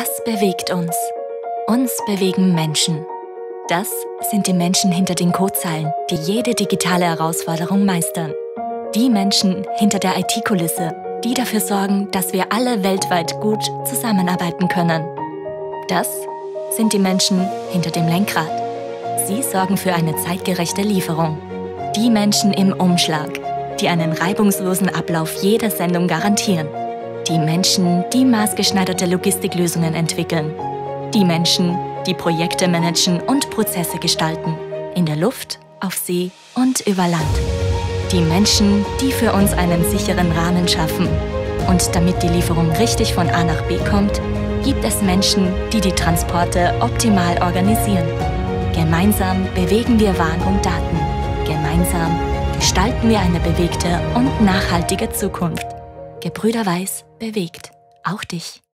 Was bewegt uns? Uns bewegen Menschen. Das sind die Menschen hinter den Codezeilen, die jede digitale Herausforderung meistern. Die Menschen hinter der IT-Kulisse, die dafür sorgen, dass wir alle weltweit gut zusammenarbeiten können. Das sind die Menschen hinter dem Lenkrad. Sie sorgen für eine zeitgerechte Lieferung. Die Menschen im Umschlag, die einen reibungslosen Ablauf jeder Sendung garantieren. Die Menschen, die maßgeschneiderte Logistiklösungen entwickeln. Die Menschen, die Projekte managen und Prozesse gestalten. In der Luft, auf See und über Land. Die Menschen, die für uns einen sicheren Rahmen schaffen. Und damit die Lieferung richtig von A nach B kommt, gibt es Menschen, die die Transporte optimal organisieren. Gemeinsam bewegen wir Waren und Daten. Gemeinsam gestalten wir eine bewegte und nachhaltige Zukunft. Gebrüder Weiß bewegt auch dich.